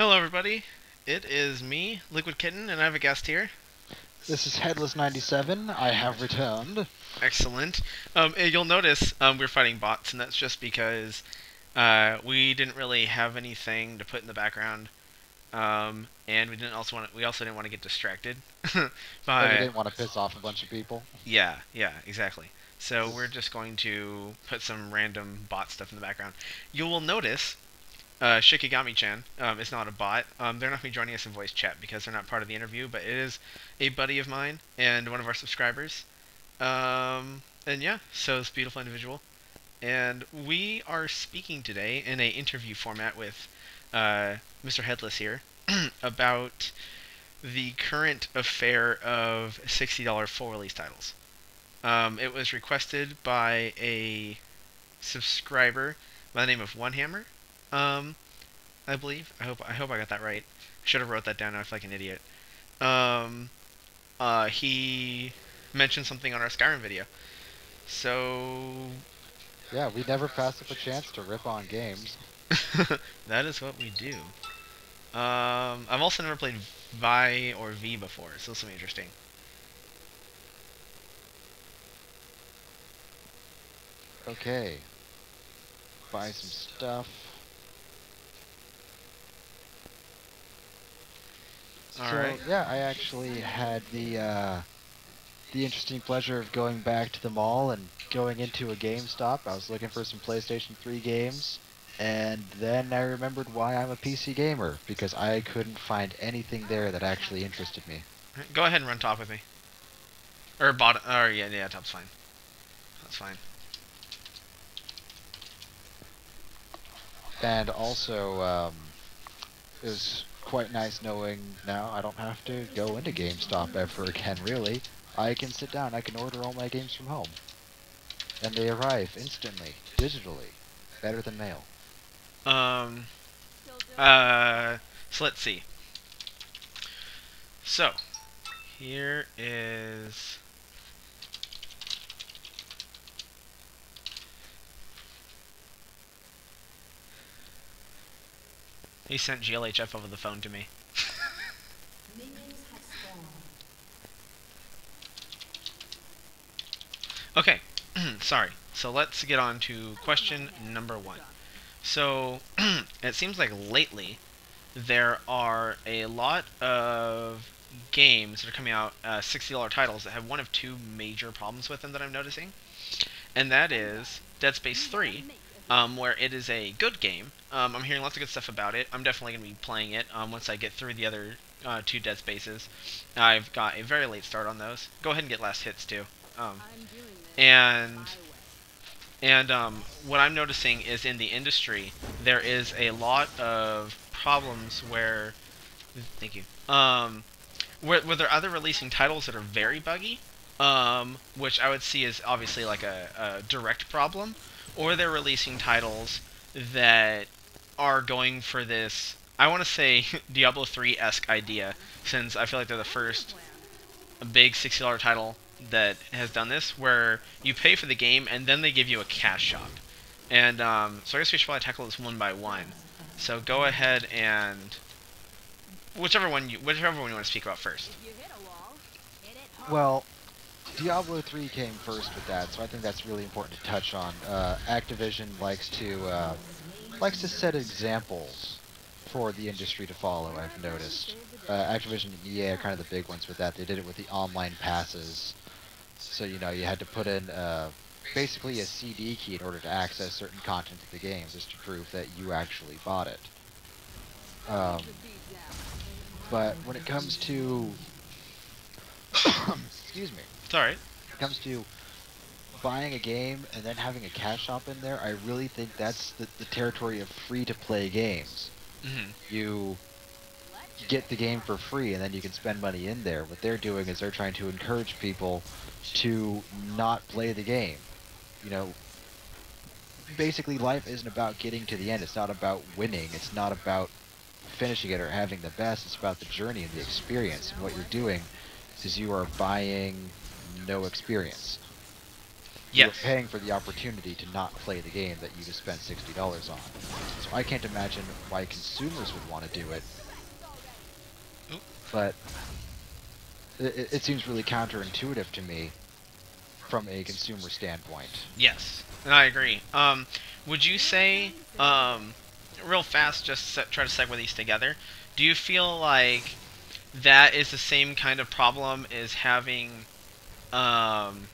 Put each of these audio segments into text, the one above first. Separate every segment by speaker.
Speaker 1: Hello, everybody. It is me, LiquidKitten, and I have a guest here.
Speaker 2: This is Headless97. I have returned.
Speaker 1: Excellent. Um, you'll notice um, we're fighting bots, and that's just because uh, we didn't really have anything to put in the background, um, and we didn't also want to, we also didn't want to get distracted
Speaker 2: And
Speaker 1: by
Speaker 2: we didn't want to piss off a bunch of people.
Speaker 1: yeah yeah exactly. So we're just going to put some random bot stuff in the background. You will notice uh, Shikigami-chan um, is not a bot. Um, they're not going to be joining us in voice chat because they're not part of the interview, but it is a buddy of mine and one of our subscribers. Um, and yeah, so this beautiful individual. And we are speaking today in a interview format with uh, Mr. Headless here about the current affair of $60 full release titles. Um, it was requested by a subscriber by the name of One Hammer, um, I believe. I hope I hope I got that right. I should have wrote that down. I feel like an idiot. Um, uh, he mentioned something on our Skyrim video. So
Speaker 2: Yeah, we never pass up a chance to rip on games.
Speaker 1: that is what we do. Um, I've also never played Vi or V before, so this will be interesting.
Speaker 2: Okay. Buy some stuff. So,
Speaker 1: Alright.
Speaker 2: yeah, I actually had the, uh, the interesting pleasure of going back to the mall and going into a GameStop. I was looking for some PlayStation 3 games. And then I remembered why I'm a PC gamer, because I couldn't find anything there that actually interested me.
Speaker 1: Go ahead and run top with me. Or bottom. Or yeah, yeah, top's fine. That's fine.
Speaker 2: And also, um, it was quite nice knowing now I don't have to go into GameStop ever again, really. I can sit down, I can order all my games from home. And they arrive instantly, digitally. Better than mail.
Speaker 1: Um. Uh. So let's see. So, here is. He sent GLHF over the phone to me. Okay, sorry. So let's get on to question number one. So, it seems like lately there are a lot of games that are coming out, uh, $60 titles, that have one of two major problems with them that I'm noticing. And that is Dead Space 3, um, where it is a good game. Um, I'm hearing lots of good stuff about it. I'm definitely going to be playing it um, once I get through the other uh, two Dead Spaces. I've got a very late start on those. Go ahead and get last hits too. Um, and and um, what I'm noticing is in the industry there is a lot of problems where thank you um, where, where they're either releasing titles that are very buggy um, which I would see as obviously like a, a direct problem or they're releasing titles that are going for this I want to say Diablo 3-esque idea since I feel like they're the first big $60 title that has done this, where you pay for the game and then they give you a cash shop. And um, so I guess we should probably tackle this one by one. So go ahead and whichever one you whichever one you want to speak about first.
Speaker 2: Well, Diablo 3 came first with that, so I think that's really important to touch on. Uh, Activision likes to uh, likes to set examples for the industry to follow. I've noticed. Uh, Activision and EA are kind of the big ones with that. They did it with the online passes. So you know you had to put in uh, basically a CD key in order to access certain content of the game, just to prove that you actually bought it. Um, but when it comes to excuse me,
Speaker 1: It's all right.
Speaker 2: when it comes to buying a game and then having a cash shop in there, I really think that's the, the territory of free-to-play games.
Speaker 1: hmm
Speaker 2: You get the game for free and then you can spend money in there. What they're doing is they're trying to encourage people to not play the game. You know, basically life isn't about getting to the end. It's not about winning. It's not about finishing it or having the best. It's about the journey and the experience. And what you're doing is you are buying no experience. You're
Speaker 1: Yes.
Speaker 2: paying for the opportunity to not play the game that you just spent sixty dollars on. So I can't imagine why consumers would want to do it.
Speaker 1: Oop.
Speaker 2: But it, it- seems really counterintuitive to me from a consumer standpoint.
Speaker 1: Yes, and I agree. Um, would you say, um, real fast, just try to segue these together? Do you feel like that is the same kind of problem as having, um,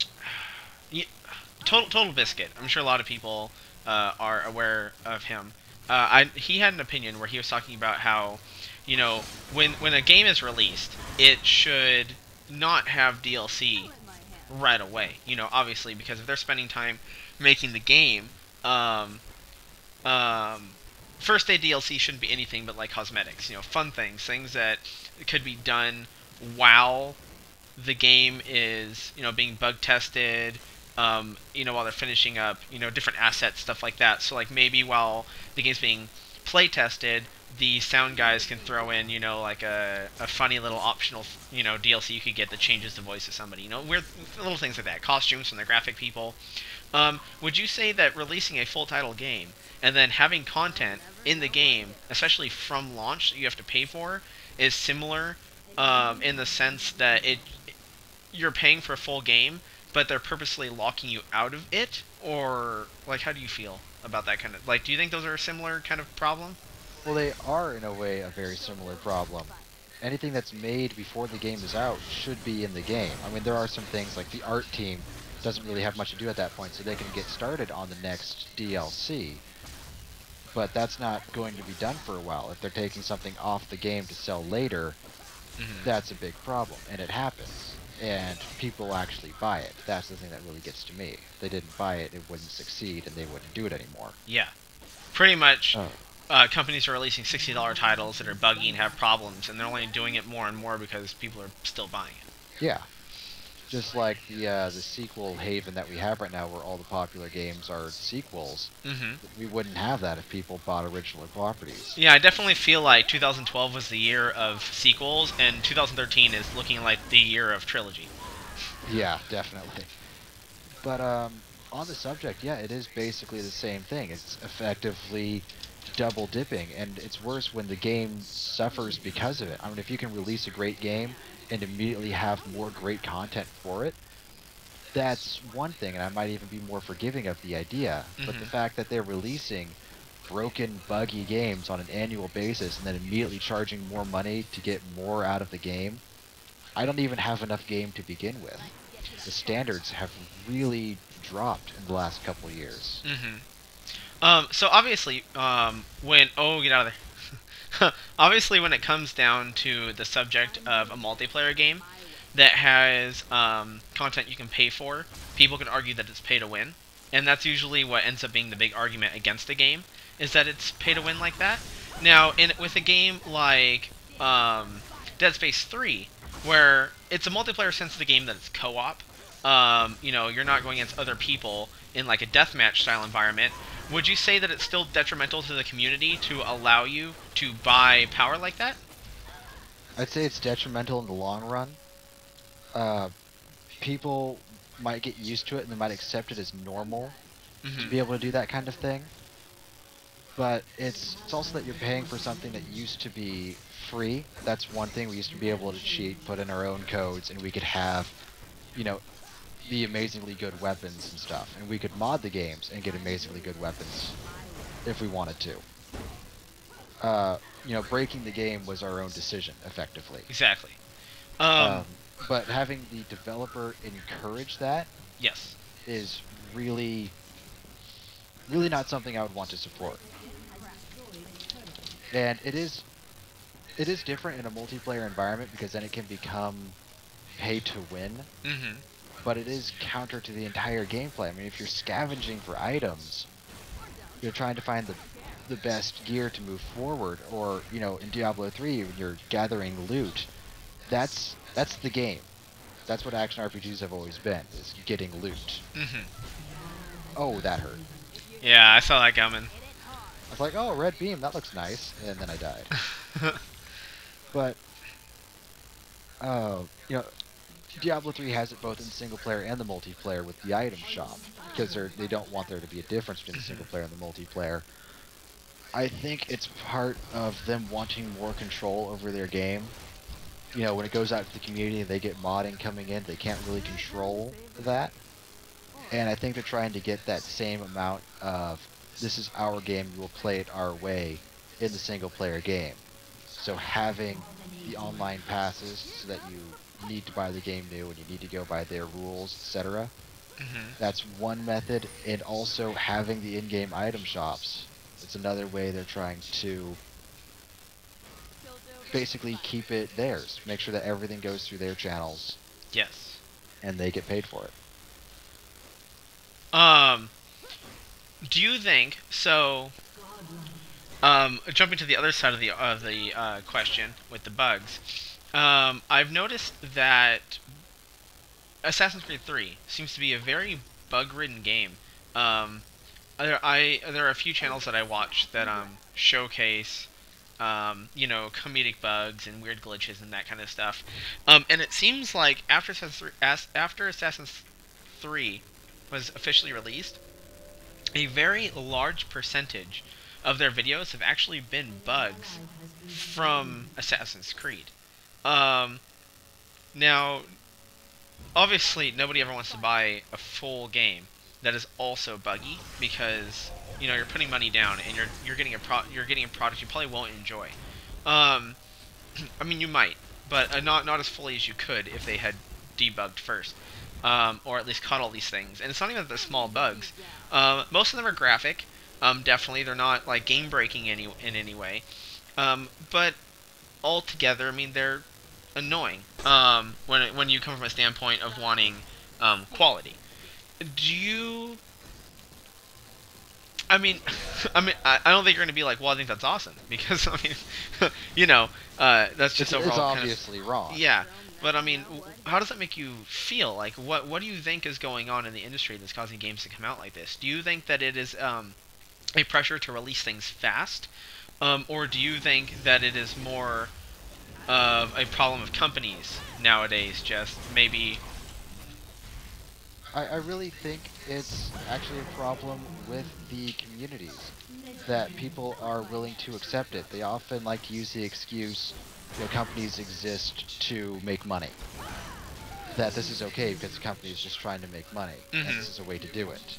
Speaker 1: y- total TotalBiscuit? I'm sure a lot of people uh, are aware of him. Uh, I, he had an opinion where he was talking about how, you know, when when a game is released, it should not have DLC right away. You know, obviously, because if they're spending time making the game, um, um, first day DLC shouldn't be anything but like cosmetics. You know, fun things, things that could be done while the game is, you know, being bug tested. Um, you know, while they're finishing up, you know, different assets, stuff like that. So like maybe while the game's being play tested, the sound guys can throw in, you know, like a, a funny little optional, you know, DLC you could get that changes the voice of somebody. You know, weird little things like that. Costumes from the graphic people. Um, would you say that releasing a full title game and then having content in the game, especially from launch that you have to pay for, is similar um, in the sense that it you're paying for a full game, but they're purposely locking you out of it? Or like, how do you feel about that kind of like? Do you think those are a similar kind of problem?
Speaker 2: Well, they are in a way a very similar problem. Anything that's made before the game is out should be in the game. I mean, there are some things like the art team doesn't really have much to do at that point, so they can get started on the next DLC. But that's not going to be done for a while. If they're taking something off the game to sell later,
Speaker 1: Mm-hmm.
Speaker 2: that's a big problem, and it happens. And people actually buy it. That's the thing that really gets to me. If they didn't buy it, it wouldn't succeed, and they wouldn't do it anymore.
Speaker 1: Yeah, pretty much.
Speaker 2: Oh.
Speaker 1: Uh, companies are releasing sixty dollar titles that are buggy and have problems, and they're only doing it more and more because people are still buying it.
Speaker 2: Yeah. Just like the uh, the sequel haven that we have right now, where all the popular games are sequels,
Speaker 1: Mm-hmm.
Speaker 2: we wouldn't have that if people bought original properties.
Speaker 1: Yeah, I definitely feel like 2012 was the year of sequels, and 2013 is looking like the year of trilogy.
Speaker 2: Yeah, definitely. But um, on the subject, yeah, it is basically the same thing. It's effectively double dipping, and it's worse when the game suffers because of it. I mean, if you can release a great game and immediately have more great content for it, that's one thing, and I might even be more forgiving of the idea. But the
Speaker 1: Mhm.
Speaker 2: fact that they're releasing broken, buggy games on an annual basis and then immediately charging more money to get more out of the game, I don't even have enough game to begin with. The standards have really dropped in the last couple of years.
Speaker 1: Mm-hmm. Um, so obviously, um, when oh get out of there. obviously, when it comes down to the subject of a multiplayer game that has um, content you can pay for, people can argue that it's pay to win, and that's usually what ends up being the big argument against a game is that it's pay to win like that. Now, in with a game like um, Dead Space 3, where it's a multiplayer sense of the game that it's co-op, um, you know, you're not going against other people in like a deathmatch style environment. Would you say that it's still detrimental to the community to allow you to buy power like that?
Speaker 2: I'd say it's detrimental in the long run. Uh, people might get used to it and they might accept it as normal to
Speaker 1: Mhm.
Speaker 2: be able to do that kind of thing. But it's it's also that you're paying for something that used to be free. That's one thing. We used to be able to cheat, put in our own codes, and we could have, you know, the amazingly good weapons and stuff. And we could mod the games and get amazingly good weapons if we wanted to. Uh, you know, breaking the game was our own decision, effectively.
Speaker 1: Exactly. Um,
Speaker 2: Um, but having the developer encourage that
Speaker 1: yes.
Speaker 2: is really, really not something I would want to support. And it is, it is different in a multiplayer environment because then it can become pay to win,
Speaker 1: Mm-hmm.
Speaker 2: But it is counter to the entire gameplay. I mean, if you're scavenging for items, you're trying to find the the best gear to move forward, or you know, in Diablo 3 when you're gathering loot, that's that's the game. That's what action RPGs have always been: is getting loot.
Speaker 1: Mm-hmm.
Speaker 2: Oh, that hurt.
Speaker 1: Yeah, I saw that coming.
Speaker 2: I was like, oh, red beam, that looks nice, and then I died. But, uh, you know, Diablo 3 has it both in single player and the multiplayer with the item shop because they're, they don't want there to be a difference between the single player and the multiplayer. I think it's part of them wanting more control over their game. You know, when it goes out to the community and they get modding coming in, they can't really control that. And I think they're trying to get that same amount of this is our game, we will play it our way in the single player game. So having the online passes so that you need to buy the game new and you need to go by their rules, etc.
Speaker 1: hmm
Speaker 2: That's one method, and also having the in-game item shops. It's another way they're trying to basically keep it theirs. Make sure that everything goes through their channels
Speaker 1: Yes.
Speaker 2: and they get paid for it.
Speaker 1: Um, do you think so? Um, jumping to the other side of the of the uh, question with the bugs, um, I've noticed that Assassin's Creed 3 seems to be a very bug-ridden game. Um, there, I there are a few channels that I watch that um showcase. Um, you know, comedic bugs and weird glitches and that kind of stuff. Um, and it seems like after Assassin's 3, as, after Assassin's 3 was officially released, a very large percentage of their videos have actually been bugs from Assassin's Creed. Um, now, obviously, nobody ever wants to buy a full game that is also buggy because you know you're putting money down and you're you're getting a pro you're getting a product you probably won't enjoy. Um, I mean, you might, but uh, not not as fully as you could if they had debugged first um, or at least caught all these things. And it's not even that they're small bugs. Um, most of them are graphic. Um, definitely, they're not like game breaking any in any way. Um, but altogether, I mean, they're annoying um, when when you come from a standpoint of wanting um, quality. Do you? I mean, I mean, I, I don't think you're going to be like, well, I think that's awesome because I mean, you know, uh, that's just
Speaker 2: It's, it's
Speaker 1: overall kind of
Speaker 2: obviously wrong.
Speaker 1: yeah, but I mean, how does that make you feel? Like, what what do you think is going on in the industry that's causing games to come out like this? Do you think that it is um, a pressure to release things fast, um, or do you think that it is more of a problem of companies nowadays? Just maybe.
Speaker 2: I, I really think it's actually a problem with the communities that people are willing to accept it. They often like to use the excuse, you know, companies exist to make money. That this is okay because the company is just trying to make money,
Speaker 1: Mhm.
Speaker 2: and this is a way to do it.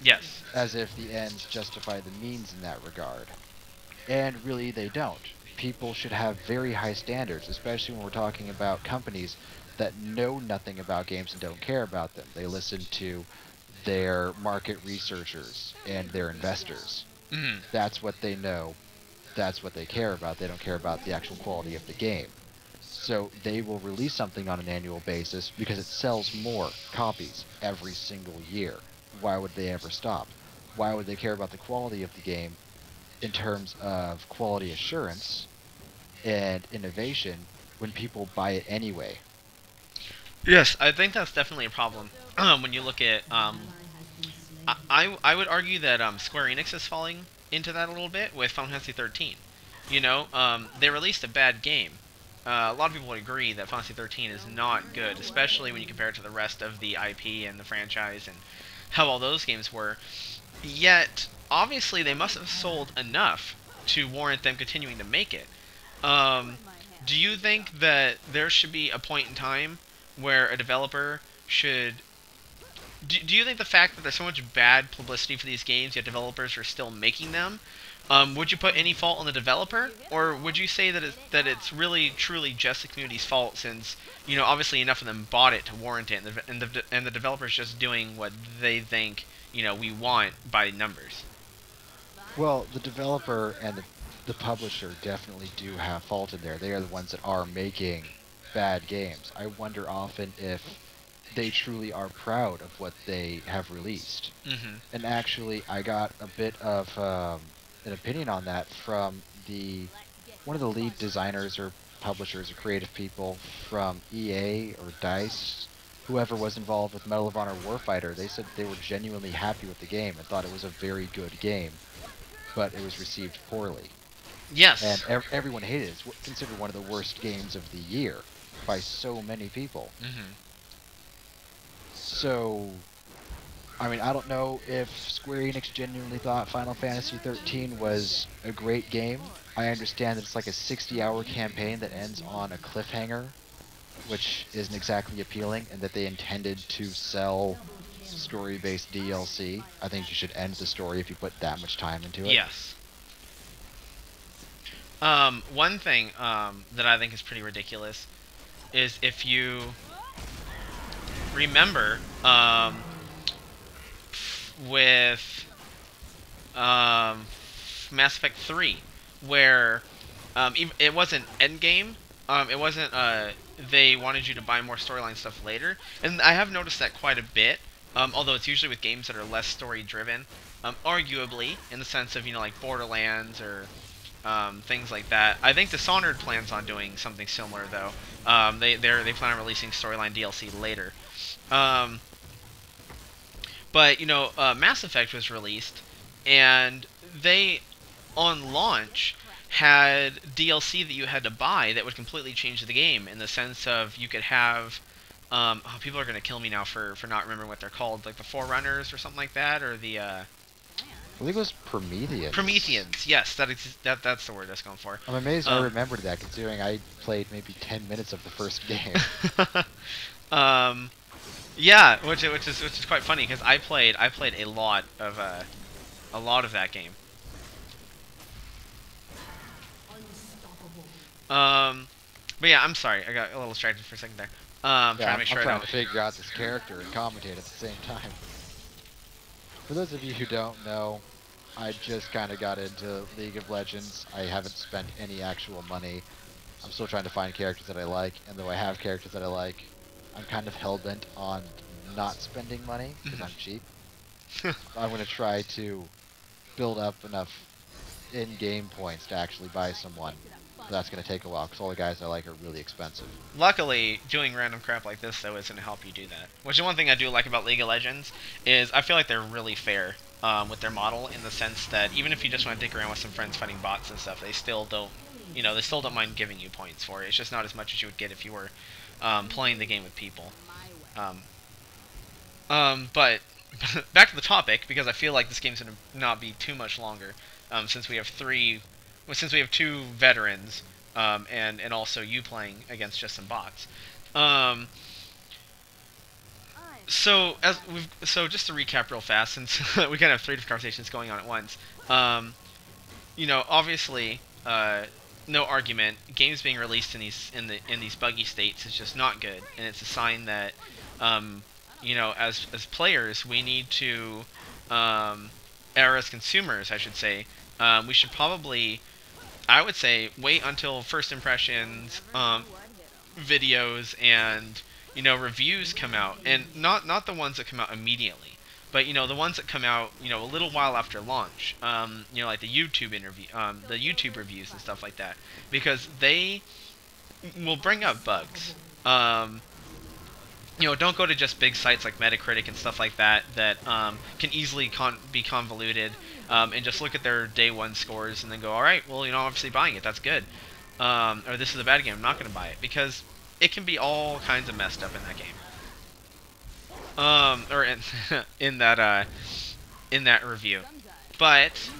Speaker 1: Yes.
Speaker 2: As if the ends justify the means in that regard. And really, they don't. People should have very high standards, especially when we're talking about companies that know nothing about games and don't care about them. They listen to their market researchers and their investors.
Speaker 1: hmm
Speaker 2: That's what they know. That's what they care about. They don't care about the actual quality of the game. So they will release something on an annual basis because it sells more copies every single year. Why would they ever stop? Why would they care about the quality of the game in terms of quality assurance and innovation when people buy it anyway?
Speaker 1: Yes, I think that's definitely a problem when you look at. Um, I, I would argue that um, Square Enix is falling into that a little bit with Final Fantasy 13. You know, um, they released a bad game. Uh, a lot of people would agree that Final Fantasy 13 is not good, especially when you compare it to the rest of the IP and the franchise and how all those games were. Yet, obviously, they must have sold enough to warrant them continuing to make it. Um, do you think that there should be a point in time where a developer should do, do you think the fact that there's so much bad publicity for these games yet developers are still making them um, would you put any fault on the developer or would you say that it's, that it's really truly just the community's fault since you know obviously enough of them bought it to warrant it and the, and the, and the developer's just doing what they think you know we want by numbers
Speaker 2: Well, the developer and the, the publisher definitely do have fault in there. They are the ones that are making bad games. I wonder often if they truly are proud of what they have released.
Speaker 1: mm-hmm.
Speaker 2: And actually, I got a bit of um, an opinion on that from the one of the lead designers or publishers or creative people from EA or Dice, whoever was involved with Medal of Honor Warfighter. They said they were genuinely happy with the game and thought it was a very good game, but it was received poorly
Speaker 1: yes
Speaker 2: and ev- everyone hated it. It's considered one of the worst games of the year. by so many people.
Speaker 1: hmm
Speaker 2: So, I mean, I don't know if Square Enix genuinely thought Final Fantasy 13 was a great game. I understand that it's like a 60-hour campaign that ends on a cliffhanger, which isn't exactly appealing, and that they intended to sell story-based DLC. I think you should end the story if you put that much time into it.
Speaker 1: Yes. Um, one thing um, that I think is pretty ridiculous is if you remember um, with um, Mass Effect 3, where um, it wasn't endgame. Um, it wasn't. Uh, they wanted you to buy more storyline stuff later, and I have noticed that quite a bit. Um, although it's usually with games that are less story driven, um, arguably in the sense of you know like Borderlands or um, things like that. I think Dishonored plans on doing something similar though. Um, they they they plan on releasing storyline DLC later. But you know, uh, Mass Effect was released, and they on launch had DLC that you had to buy that would completely change the game in the sense of you could have. Um, oh, people are gonna kill me now for, for not remembering what they're called, like the Forerunners or something like that, or the uh,
Speaker 2: I believe it was Prometheus.
Speaker 1: Prometheans. Yes, that, that that's the word I was going for.
Speaker 2: I'm amazed I
Speaker 1: Um,
Speaker 2: remembered that, considering I played maybe 10 minutes of the first game.
Speaker 1: um, yeah, which which is which is quite funny because I played I played a lot of uh, a lot of that game. Um, but yeah, I'm sorry, I got a little distracted for a second there. Um,
Speaker 2: yeah,
Speaker 1: trying
Speaker 2: I'm,
Speaker 1: to make
Speaker 2: I'm
Speaker 1: sure I
Speaker 2: trying to figure out this character and commentate at the same time. For those of you who don't know, I just kind of got into League of Legends. I haven't spent any actual money. I'm still trying to find characters that I like, and though I have characters that I like, I'm kind of hell bent on not spending money because. I'm cheap. I'm going to try to build up enough in-game points to actually buy someone. But that's going to take a while because all the guys I like are really expensive.
Speaker 1: Luckily, doing random crap like this though is going to help you do that. Which is one thing I do like about League of Legends is I feel like they're really fair um, with their model in the sense that even if you just want to dick around with some friends fighting bots and stuff, they still don't, you know, they still don't mind giving you points for it. It's just not as much as you would get if you were um, playing the game with people. Um, um, but back to the topic because I feel like this game's gonna not be too much longer um, since we have three, well, since we have two veterans um, and and also you playing against just some bots. Um, so as we've so just to recap real fast, since we kind of have three different conversations going on at once. You know, obviously, uh, no argument. Games being released in these in the in these buggy states is just not good, and it's a sign that, um, you know, as as players, we need to, um, or as consumers, I should say, um, we should probably, I would say, wait until first impressions, um, videos, and you know reviews come out, and not not the ones that come out immediately. But you know the ones that come out, you know, a little while after launch, um, you know, like the YouTube interview, um, the YouTube reviews and stuff like that, because they will bring up bugs. Um, you know, don't go to just big sites like Metacritic and stuff like that that um, can easily con- be convoluted, um, and just look at their day one scores and then go, all right, well, you know, obviously buying it, that's good, um, or this is a bad game, I'm not going to buy it because it can be all kinds of messed up in that game. Um, or in in that uh, in that review, but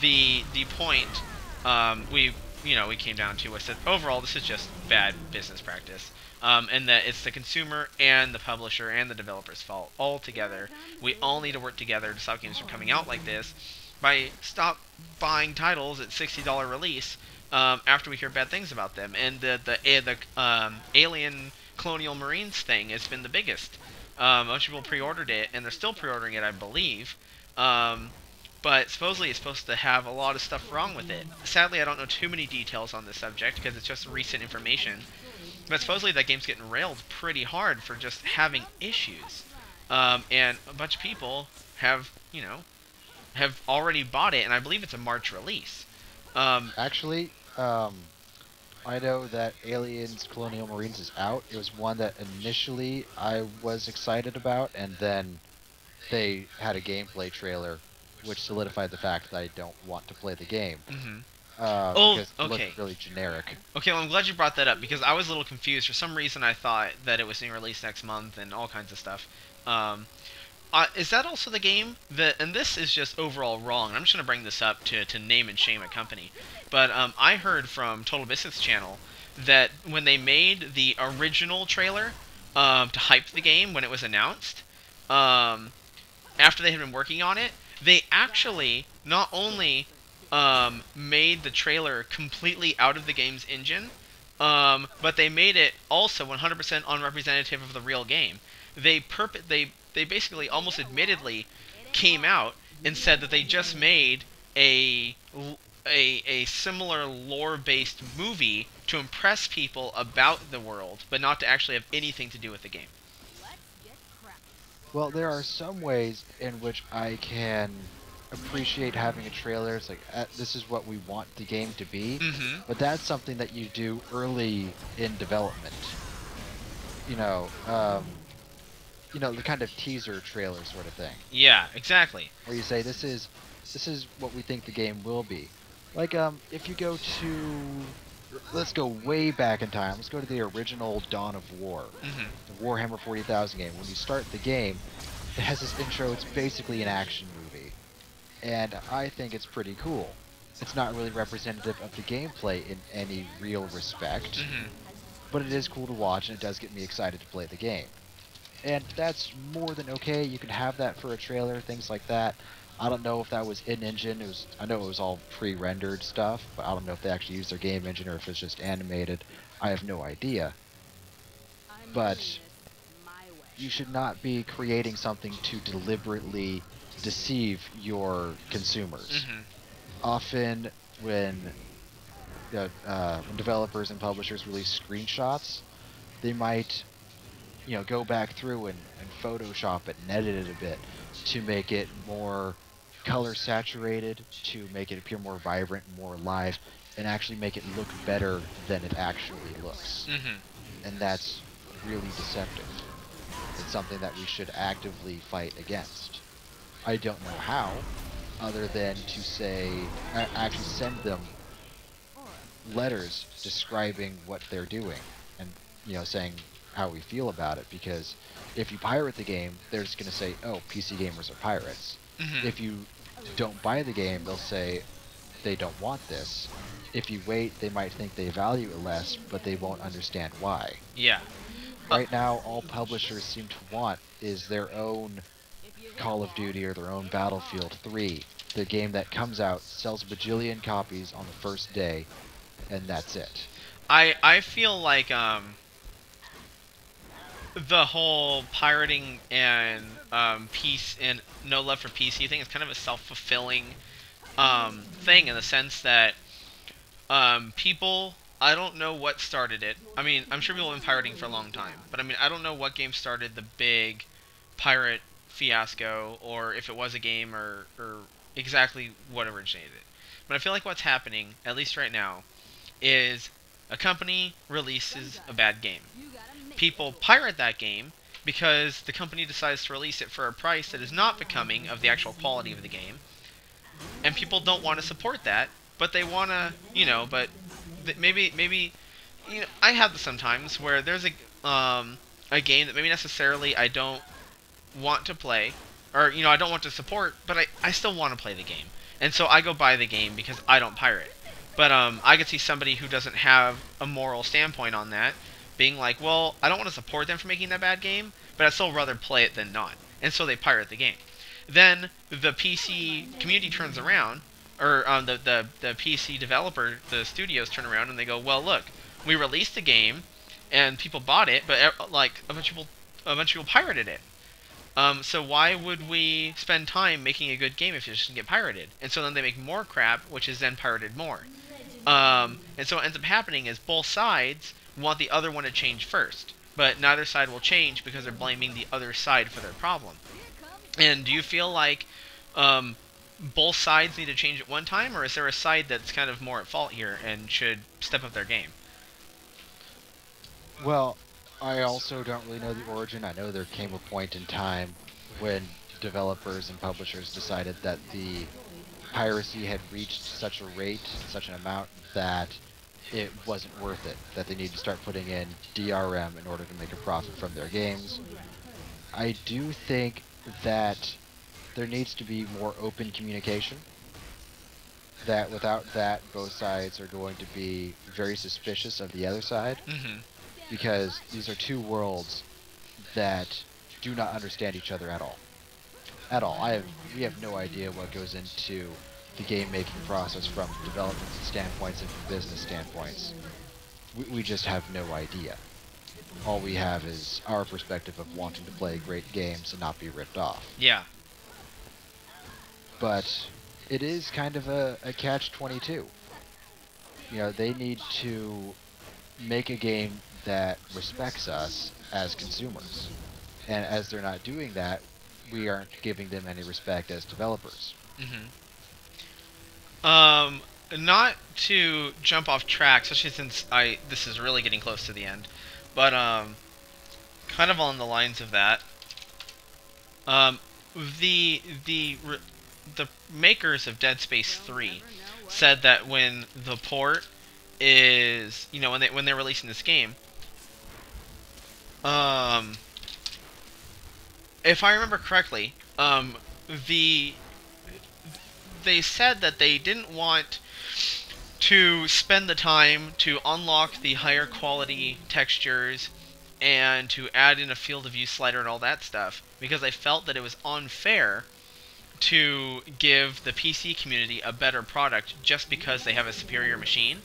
Speaker 1: the the point um, we you know we came down to was that overall this is just bad business practice. Um, and that it's the consumer and the publisher and the developer's fault all together. We all need to work together to stop games from coming out like this by stop buying titles at $60 release um, after we hear bad things about them. And the the eh, the um, Alien Colonial Marines thing has been the biggest. Um, most people pre-ordered it, and they're still pre-ordering it, I believe. Um, but supposedly it's supposed to have a lot of stuff wrong with it. Sadly, I don't know too many details on this subject because it's just recent information. But supposedly that game's getting railed pretty hard for just having issues. Um, and a bunch of people have, you know, have already bought it, and I believe it's a March release. Um,
Speaker 2: Actually, um, I know that Aliens Colonial Marines is out. It was one that initially I was excited about, and then they had a gameplay trailer, which solidified the fact that I don't want to play the game.
Speaker 1: mhm.
Speaker 2: Uh,
Speaker 1: Oh,
Speaker 2: because it
Speaker 1: okay.
Speaker 2: really generic.
Speaker 1: Okay, well, I'm glad you brought that up because I was a little confused. For some reason, I thought that it was being released next month and all kinds of stuff. Um, uh, is that also the game that? And this is just overall wrong. I'm just gonna bring this up to, to name and shame a company. But um, I heard from TotalBiscuits channel that when they made the original trailer um, to hype the game when it was announced, um, after they had been working on it, they actually not only um, made the trailer completely out of the game's engine, um, but they made it also 100% unrepresentative of the real game. They perp- they they basically almost admittedly came out and said that they just made a a, a similar lore-based movie to impress people about the world, but not to actually have anything to do with the game.
Speaker 2: Well, there are some ways in which I can appreciate having a trailer. It's like uh, this is what we want the game to be,
Speaker 1: Mm-hmm.
Speaker 2: but that's something that you do early in development. You know, um, you know the kind of teaser trailer sort of thing,
Speaker 1: Yeah, exactly.
Speaker 2: where you say this is this is what we think the game will be. Like um, if you go to let's go way back in time. Let's go to the original Dawn of War.
Speaker 1: Mm-hmm.
Speaker 2: the Warhammer 40,000 game, when you start the game, it has this intro. It's basically an action movie, and I think it's pretty cool. It's not really representative of the gameplay in any real respect,
Speaker 1: Mm-hmm.
Speaker 2: but it is cool to watch, and it does get me excited to play the game. And that's more than okay. You can have that for a trailer, things like that. I don't know if that was in engine. It was. I know it was all pre-rendered stuff, but I don't know if they actually used their game engine or if it's just animated. I have no idea. But you should not be creating something to deliberately deceive your consumers.
Speaker 1: Mm-hmm.
Speaker 2: Often, when uh, uh, when developers and publishers release screenshots, they might, you know, go back through and, and Photoshop it and edit it a bit to make it more color saturated, to make it appear more vibrant, and more alive, and actually make it look better than it actually looks
Speaker 1: Mm-hmm.
Speaker 2: and that's really deceptive. It's something that we should actively fight against. I don't know how, other than to say, a- actually send them letters describing what they're doing, and you know, saying how we feel about it. Because if you pirate the game, they're just gonna say, "Oh, PC gamers are pirates."
Speaker 1: Mm-hmm.
Speaker 2: If you don't buy the game, they'll say they don't want this. If you wait, they might think they value it less, but they won't understand why.
Speaker 1: yeah. Uh,
Speaker 2: Right now, all publishers seem to want is their own Call of Duty or their own Battlefield 3. The game that comes out, sells a bajillion copies on the first day, and that's it.
Speaker 1: I I feel like um the whole pirating and um peace and no love for PC thing is kind of a self fulfilling um thing in the sense that um people I don't know what started it. I mean, I'm sure people have been pirating for a long time, but I mean, I don't know what game started the big pirate fiasco, or if it was a game, or or exactly what originated it. But I feel like what's happening, at least right now, is a company releases a bad game. People pirate that game because the company decides to release it for a price that is not becoming of the actual quality of the game. And people don't want to support that, but they want to, you know, but maybe maybe you know, I have this sometimes where there's a um a game that maybe necessarily I don't want to play or you know, I don't want to support, but I I still want to play the game. And so I go buy the game because I don't pirate. But um, I could see somebody who doesn't have a moral standpoint on that being like, well, I don't want to support them for making that bad game, but I'd still rather play it than not. And so they pirate the game. Then the PC community turns around, or um, the, the, the PC developer, the studios turn around and they go, well, look, we released the game and people bought it, but uh, like a bunch of people, a bunch of people pirated it. Um, so why would we spend time making a good game if it just get pirated? And so then they make more crap, which is then pirated more. Um, and so what ends up happening is both sides want the other one to change first, but neither side will change because they're blaming the other side for their problem. And do you feel like um, both sides need to change at one time, or is there a side that's kind of more at fault here and should step up their game?
Speaker 2: Well, I also don't really know the origin. I know there came a point in time when developers and publishers decided that the piracy had reached such a rate, such an amount that it wasn't worth it. That they need to start putting in DRM in order to make a profit from their games. I do think that there needs to be more open communication. That without that, both sides are going to be very suspicious of the other side
Speaker 1: Mm-hmm.
Speaker 2: because these are two worlds that do not understand each other at all. At all. I have we have no idea what goes into the game making process from development standpoints and from business standpoints. We, we just have no idea. All we have is our perspective of wanting to play great games and not be ripped off.
Speaker 1: Yeah.
Speaker 2: But it is kind of a, a catch 22. You know, they need to make a game that respects us as consumers. And as they're not doing that, we aren't giving them any respect as developers.
Speaker 1: Mm-hmm. Um, not to jump off track, especially since I this is really getting close to the end, but um, kind of on the lines of that. Um, the the the makers of Dead Space 3 said that when the port is, you know, when they when they're releasing this game, um, if I remember correctly, um, the they said that they didn't want to spend the time to unlock the higher quality textures and to add in a field of view slider and all that stuff because they felt that it was unfair to give the PC community a better product just because they have a superior machine.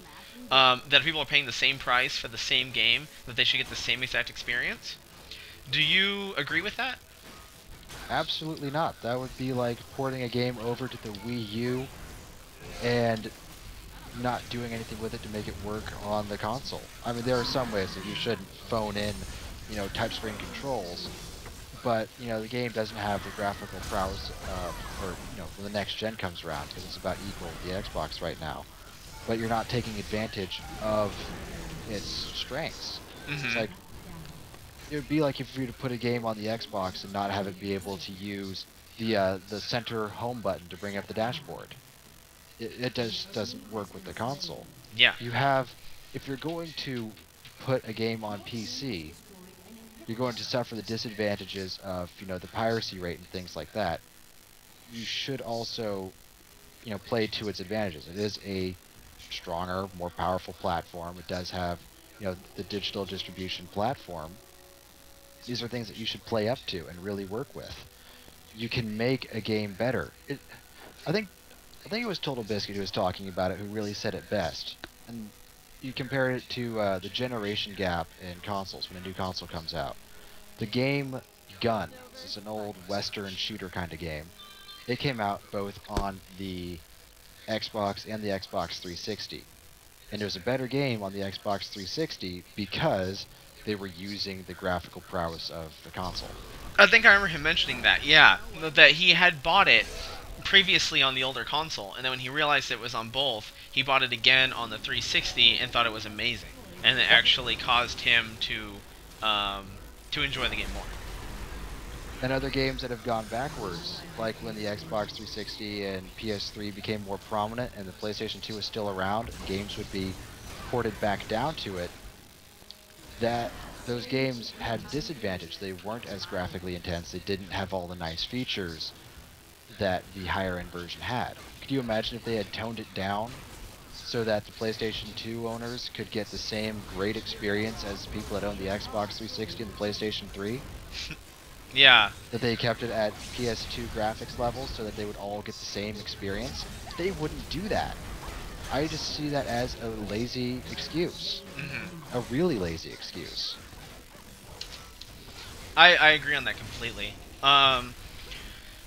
Speaker 1: Um, that people are paying the same price for the same game, that they should get the same exact experience. Do you agree with that?
Speaker 2: Absolutely not. That would be like porting a game over to the Wii U and not doing anything with it to make it work on the console. I mean, there are some ways that you shouldn't phone in, you know, touchscreen controls, but you know the game doesn't have the graphical prowess uh, for you know when the next gen comes around because it's about equal to the Xbox right now. But you're not taking advantage of its strengths.
Speaker 1: Mm-hmm.
Speaker 2: It's like it would be like if you were to put a game on the Xbox and not have it be able to use the uh, the center home button to bring up the dashboard. It, it just doesn't work with the console.
Speaker 1: yeah.
Speaker 2: You have, if you're going to put a game on PC, you're going to suffer the disadvantages of you know the piracy rate and things like that. You should also, you know, play to its advantages. It is a stronger, more powerful platform. It does have, you know, the digital distribution platform. These are things that you should play up to and really work with. You can make a game better. It, I think, I think it was TotalBiscuit who was talking about it, who really said it best. And you compare it to uh, the generation gap in consoles when a new console comes out. The game Gun is an old Western shooter kind of game. It came out both on the Xbox and the Xbox 360. And it was a better game on the Xbox 360 because they were using the graphical prowess of the console.
Speaker 1: I think I remember him mentioning that. Yeah, that he had bought it previously on the older console, and then when he realized it was on both, he bought it again on the 360 and thought it was amazing, and it actually caused him to um, to enjoy the game more.
Speaker 2: And other games that have gone backwards, like when the Xbox 360 and PS3 became more prominent and the PlayStation 2 was still around and games would be ported back down to it, that those games had disadvantage. They weren't as graphically intense. They didn't have all the nice features that the higher end version had. Could you imagine if they had toned it down so that the PlayStation 2 owners could get the same great experience as people that own the Xbox 360 and the PlayStation 3?
Speaker 1: Yeah,
Speaker 2: That they kept it at PS2 graphics levels so that they would all get the same experience? They wouldn't do that. I just see that as a lazy excuse.
Speaker 1: hmm
Speaker 2: A really lazy excuse.
Speaker 1: I I agree on that completely. Um,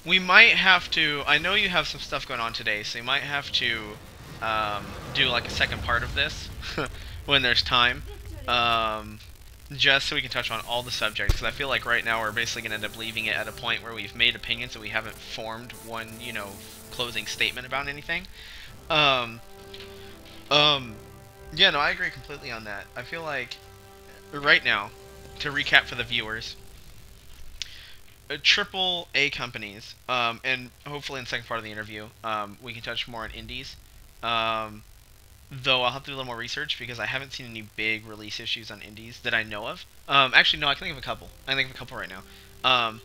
Speaker 1: we might have to. I know you have some stuff going on today, so you might have to um, do like a second part of this when there's time. Um, just so we can touch on all the subjects, because I feel like right now we're basically going to end up leaving it at a point where we've made opinions and we haven't formed one, you know, closing statement about anything. Um, um, yeah, no, I agree completely on that. I feel like right now, to recap for the viewers, uh, triple A companies, um, and hopefully in the second part of the interview, um, we can touch more on indies. Um, though I'll have to do a little more research because I haven't seen any big release issues on indies that I know of. Um, actually, no, I can think of a couple. I think of a couple right now. Um,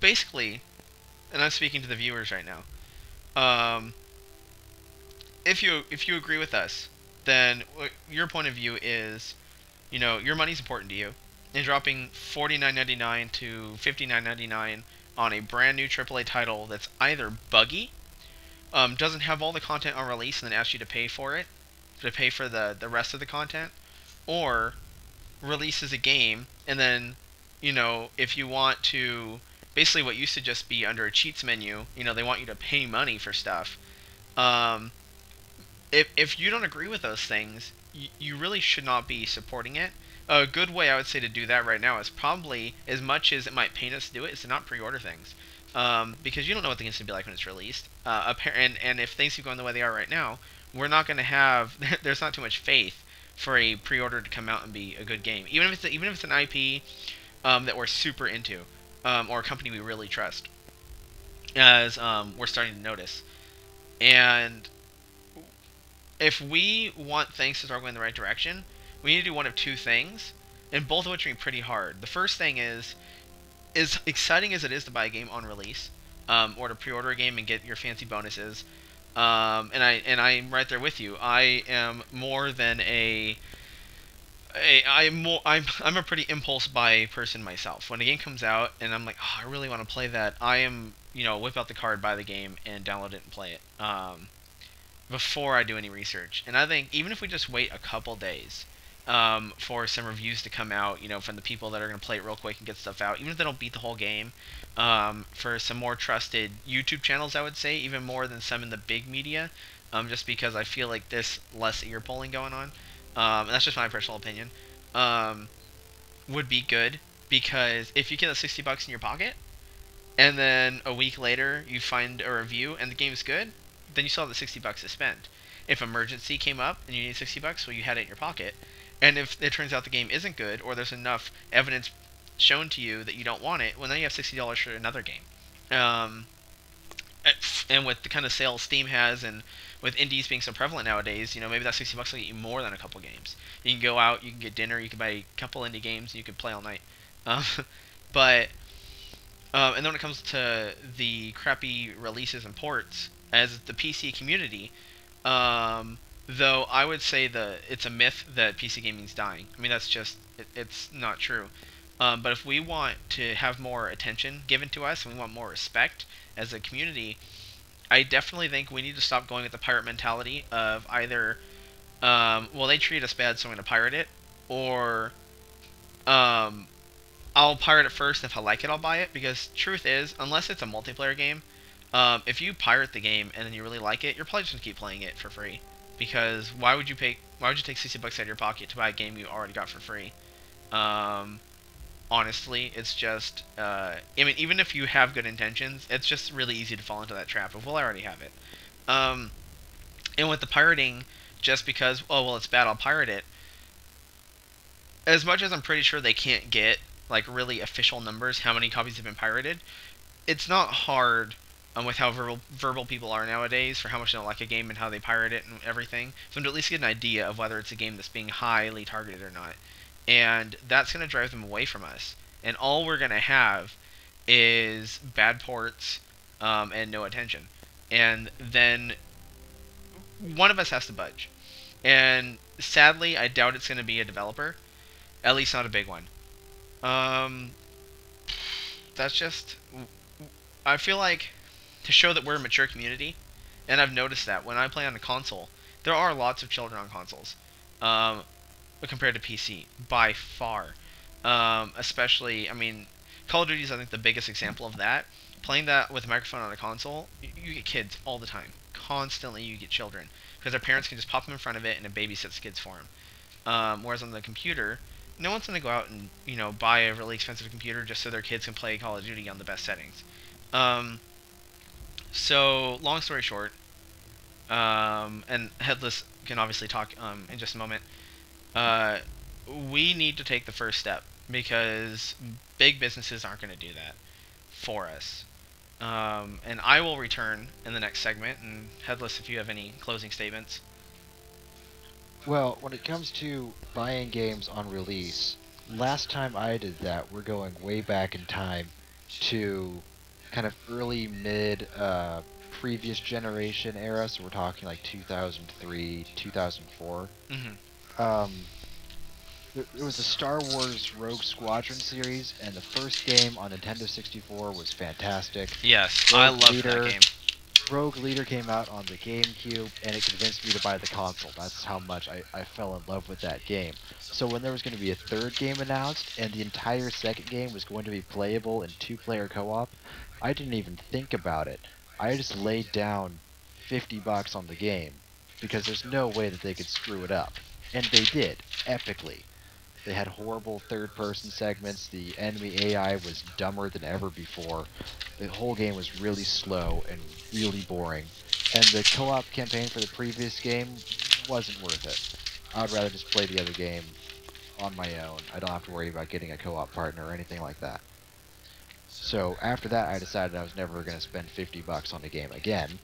Speaker 1: basically, and I'm speaking to the viewers right now. If you if you agree with us, then your point of view is, you know, your money's important to you, and dropping forty nine ninety nine to fifty nine ninety nine on a brand new AAA title that's either buggy, um, doesn't have all the content on release, and then asks you to pay for it, to pay for the the rest of the content, or releases a game and then, you know, if you want to basically what used to just be under a cheats menu, you know, they want you to pay money for stuff. Um, if, if you don't agree with those things, you, you really should not be supporting it. A good way I would say to do that right now is probably, as much as it might pain us to do it, is to not pre-order things. Um, because you don't know what the game's to be like when it's released. Uh, and, and if things keep going the way they are right now, we're not going to have, there's not too much faith for a pre-order to come out and be a good game. Even if it's, even if it's an IP um, that we're super into um, or a company we really trust, as um, we're starting to notice. And if we want things to start going in the right direction, we need to do one of two things, and both of which are pretty hard. The first thing is, as exciting as it is to buy a game on release, um, or to pre-order a game and get your fancy bonuses, um, and I and I'm right there with you. I am more than a I'm more I'm I'm a pretty impulse buy person myself. When a game comes out and I'm like, oh, I really want to play that, I am you know whip out the card, buy the game, and download it and play it um, before I do any research. And I think even if we just wait a couple days um, for some reviews to come out, you know, from the people that are going to play it real quick and get stuff out, even if they don't beat the whole game, um, for some more trusted YouTube channels, I would say, even more than some in the big media, um, just because I feel like there's less ear pulling going on um, and that's just my personal opinion, um, would be good because if you get the 60 bucks in your pocket, and then a week later you find a review and the game is good, then you still have the 60 bucks to spend. If emergency came up and you need 60 bucks, well, you had it in your pocket. And if it turns out the game isn't good or there's enough evidence shown to you that you don't want it, well, then you have $60 for another game. Um, and with the kind of sales Steam has and with indies being so prevalent nowadays, you know, maybe that 60 bucks will get you more than a couple games. You can go out, you can get dinner, you can buy a couple indie games, you can play all night. Um, but, um, and then when it comes to the crappy releases and ports, as the PC community, um, though I would say that it's a myth that PC gaming's dying. I mean, that's just, it, it's not true. Um, but if we want to have more attention given to us and we want more respect as a community, I definitely think we need to stop going with the pirate mentality of either, um, well, they treat us bad, so I'm going to pirate it, or um, I'll pirate it first. If I like it, I'll buy it. Because truth is, unless it's a multiplayer game, um, if you pirate the game and then you really like it, you're probably just to keep playing it for free. Because why would you pay? Why would you take 60 bucks out of your pocket to buy a game you already got for free? Um, honestly. It's just, uh, I mean, even if you have good intentions, it's just really easy to fall into that trap of, well, I already have it. Um, and with the pirating, just because, oh, well, it's bad, I'll pirate it. As much as I'm pretty sure they can't get, like, really official numbers, how many copies have been pirated, it's not hard um, with how verbal, verbal people are nowadays for how much they don't like a game and how they pirate it and everything, them to at least get an idea of whether it's a game that's being highly targeted or not and that's going to drive them away from us. And all we're going to have is bad ports um, and no attention. And then one of us has to budge. And sadly, I doubt it's going to be a developer, at least not a big one. Um, that's just. I feel like to show that we're a mature community, and I've noticed that when I play on a console, there are lots of children on consoles. Um, compared to PC by far. Um, especially, I mean, Call of Duty is I think the biggest example of that. Playing that with a microphone on a console, you, you get kids all the time. Constantly, you get children because their parents can just pop them in front of it and it babysits kids for them. Um, whereas on the computer, no one's gonna go out and you know buy a really expensive computer just so their kids can play Call of Duty on the best settings. Um, so long story short, um, and Headless can obviously talk um, in just a moment uh, we need to take the first step because big businesses aren't going to do that for us. Um, and I will return in the next segment. And Headless, if you have any closing statements.
Speaker 2: Well, when it comes to buying games on release, last time I did that, we're going way back in time to kind of early mid uh, previous generation era. So we're talking like 2003, 2004.
Speaker 1: Mm-hmm.
Speaker 2: Um, it was the Star Wars Rogue Squadron series, and the first game on Nintendo 64 was fantastic.
Speaker 1: Yes,
Speaker 2: Rogue
Speaker 1: I love
Speaker 2: Leader,
Speaker 1: that game.
Speaker 2: Rogue Leader came out on the GameCube, and it convinced me to buy the console. That's how much I, I fell in love with that game. So when there was going to be a third game announced, and the entire second game was going to be playable in two-player co-op, I didn't even think about it. I just laid down 50 bucks on the game, because there's no way that they could screw it up. And they did, epically. They had horrible third-person segments. The enemy AI was dumber than ever before. The whole game was really slow and really boring. And the co-op campaign for the previous game wasn't worth it. I'd rather just play the other game on my own. I don't have to worry about getting a co-op partner or anything like that. So after that, I decided I was never going to spend 50 bucks on a game again.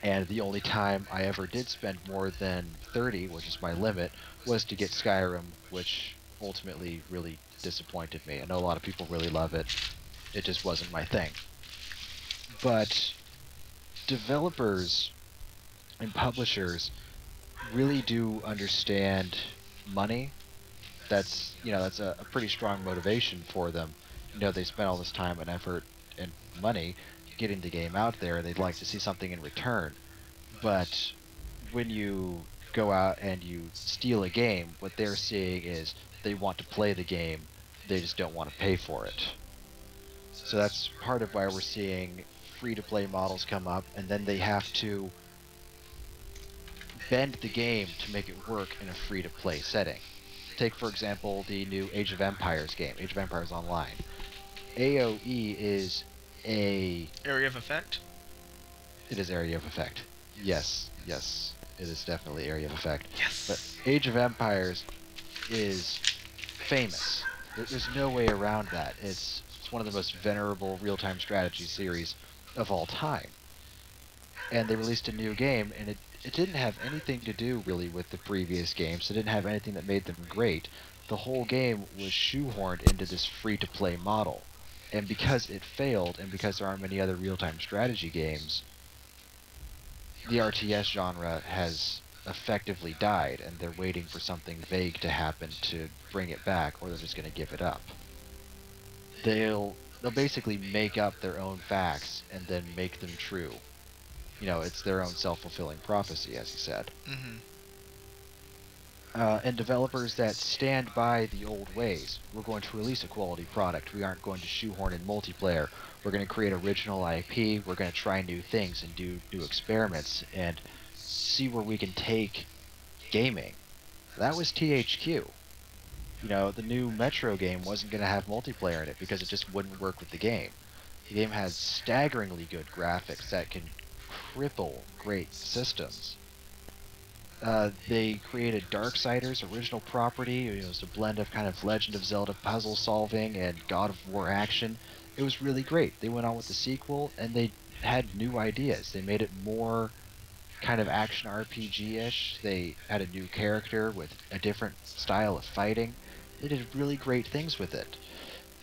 Speaker 2: And the only time I ever did spend more than 30, which is my limit, was to get Skyrim, which ultimately really disappointed me. I know a lot of people really love it. It just wasn't my thing. But developers and publishers really do understand money. That's you know that's a, a pretty strong motivation for them. You know they spent all this time and effort and money getting the game out there. They'd like to see something in return. But when you go out and you steal a game, what they're seeing is they want to play the game, they just don't want to pay for it. So that's part of why we're seeing free-to-play models come up, and then they have to bend the game to make it work in a free-to-play setting. Take, for example, the new Age of Empires game, Age of Empires Online. AoE is a...
Speaker 1: Area of effect?
Speaker 2: It is area of effect. Yes, yes, it is definitely area of effect.
Speaker 1: Yes.
Speaker 2: But Age of Empires is famous. There's no way around that. It's, it's one of the most venerable real-time strategy series of all time. And they released a new game, and it, it didn't have anything to do really with the previous games. It didn't have anything that made them great. The whole game was shoehorned into this free-to-play model. And because it failed, and because there aren't many other real-time strategy games, the RTS genre has effectively died, and they're waiting for something vague to happen to bring it back, or they're just going to give it up. They'll they'll basically make up their own facts and then make them true. You know, it's their own self-fulfilling prophecy, as he said.
Speaker 1: Mm-hmm.
Speaker 2: Uh, and developers that stand by the old ways. We're going to release a quality product. We aren't going to shoehorn in multiplayer. We're going to create original IP. We're going to try new things and do new experiments and see where we can take gaming. That was THQ. You know, the new Metro game wasn't going to have multiplayer in it because it just wouldn't work with the game. The game has staggeringly good graphics that can cripple great systems. Uh, they created Darksiders, original property. It was a blend of kind of Legend of Zelda puzzle solving and God of War action. It was really great. They went on with the sequel and they had new ideas. They made it more kind of action RPG-ish. They had a new character with a different style of fighting. They did really great things with it.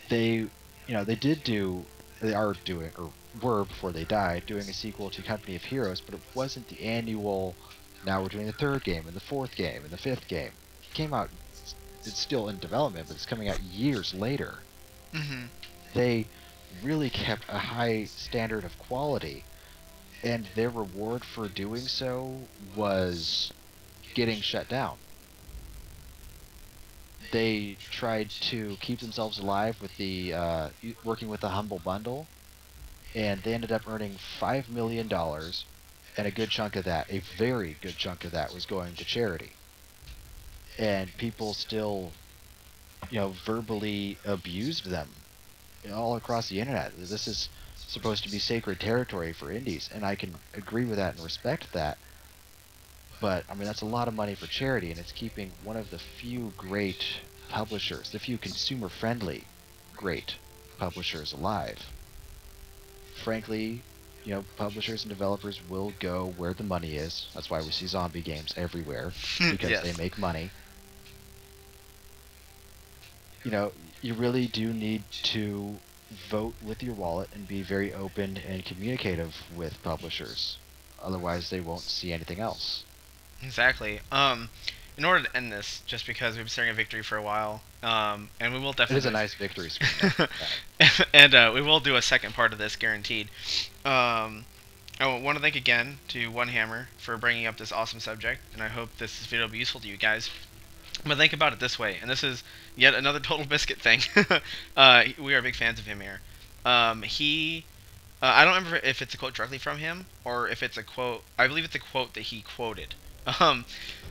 Speaker 2: They, you know, they did do, they are doing, or were before they died, doing a sequel to Company of Heroes, but it wasn't the annual now we're doing the third game and the fourth game and the fifth game. It came out, it's still in development, but it's coming out years later.
Speaker 1: Mm-hmm.
Speaker 2: They really kept a high standard of quality, and their reward for doing so was getting shut down. They tried to keep themselves alive with the uh, working with the Humble Bundle, and they ended up earning five million dollars and a good chunk of that, a very good chunk of that, was going to charity. And people still, you know, verbally abused them all across the internet. This is supposed to be sacred territory for indies, and I can agree with that and respect that. But, I mean, that's a lot of money for charity, and it's keeping one of the few great publishers, the few consumer friendly, great publishers alive. Frankly, you know, publishers and developers will go where the money is. That's why we see zombie games everywhere because
Speaker 1: Yes.
Speaker 2: they make money. You know, you really do need to vote with your wallet and be very open and communicative with publishers. Otherwise, they won't see anything else.
Speaker 1: Exactly. Um, in order to end this, just because we've been staring at victory for a while, um, and we will
Speaker 2: It
Speaker 1: definitely
Speaker 2: is a nice victory
Speaker 1: and uh, we will do a second part of this guaranteed. Um, I want to thank again to One Hammer for bringing up this awesome subject, and I hope this video will be useful to you guys. But think about it this way, and this is yet another TotalBiscuit thing. uh, we are big fans of him here. Um, he, uh, I don't remember if it's a quote directly from him or if it's a quote. I believe it's a quote that he quoted. Um,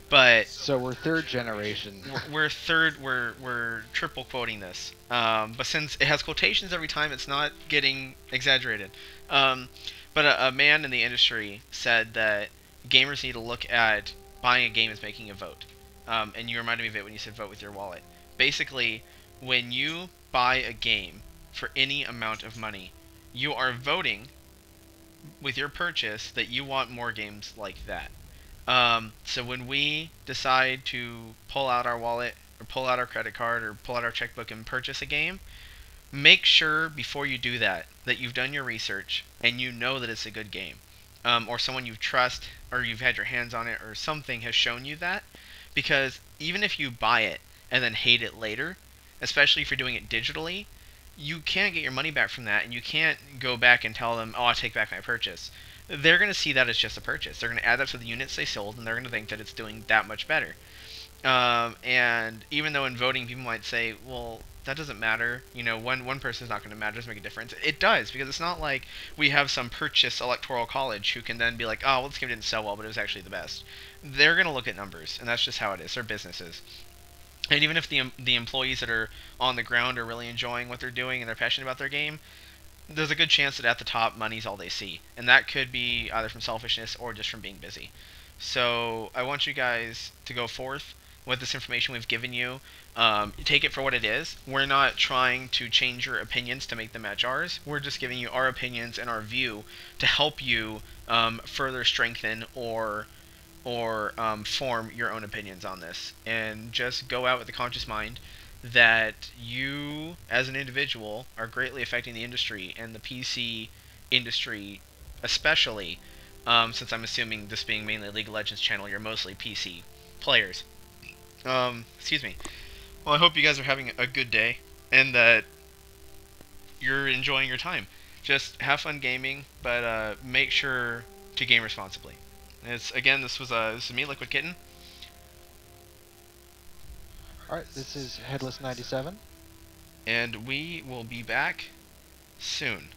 Speaker 1: but
Speaker 2: so we're third generation.
Speaker 1: we're, we're third we're we're triple quoting this. Um, but since it has quotations every time it's not getting exaggerated. Um, but a, a man in the industry said that gamers need to look at buying a game as making a vote. Um, and you reminded me of it when you said vote with your wallet. Basically when you buy a game for any amount of money you are voting with your purchase that you want more games like that um, so when we decide to pull out our wallet or pull out our credit card or pull out our checkbook and purchase a game, make sure before you do that that you've done your research and you know that it's a good game, um, or someone you trust or you've had your hands on it or something has shown you that, because even if you buy it and then hate it later, especially if you're doing it digitally, you can't get your money back from that, and you can't go back and tell them, "Oh, I take back my purchase." They're going to see that as just a purchase. They're going to add that to the units they sold, and they're going to think that it's doing that much better. Um, and even though in voting people might say, well, that doesn't matter. You know, one one person's not going to matter. Doesn't make a difference. It does because it's not like we have some purchase electoral college who can then be like, oh, well, this game didn't sell well, but it was actually the best. They're going to look at numbers, and that's just how it is. They're businesses. And even if the the employees that are on the ground are really enjoying what they're doing and they're passionate about their game, there's a good chance that at the top money's all they see. And that could be either from selfishness or just from being busy. So i want you guys to go forth with this information we've given you. Um, take it for what it is. We're not trying to change your opinions to make them match ours. We're just giving you our opinions and our view to help you um, further strengthen or or um, form your own opinions on this. And just go out with a conscious mind that you as an individual are greatly affecting the industry and the PC industry especially um, since I'm assuming this being mainly League of Legends channel you're mostly PC players. Um, excuse me. Well I hope you guys are having a good day and that you're enjoying your time. Just have fun gaming but uh, make sure to game responsibly. It's again this was uh, this is me LiquidKitten
Speaker 2: All right, this is Headless97.
Speaker 1: and we will be back soon